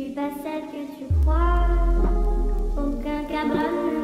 suis pas celle que tu crois, aucun cabron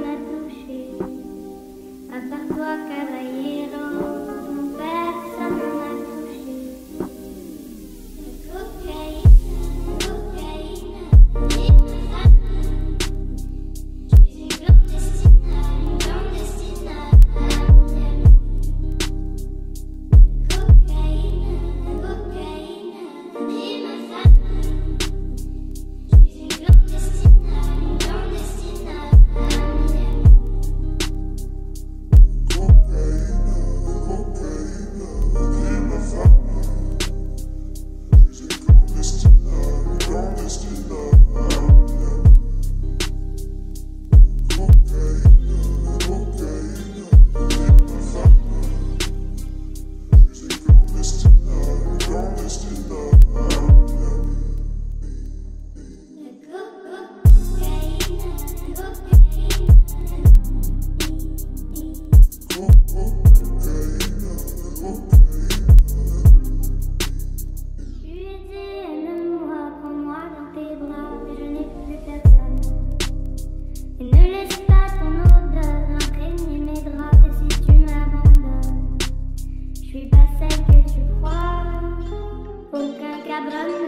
Aucun